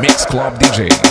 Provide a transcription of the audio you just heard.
Mix Club DJ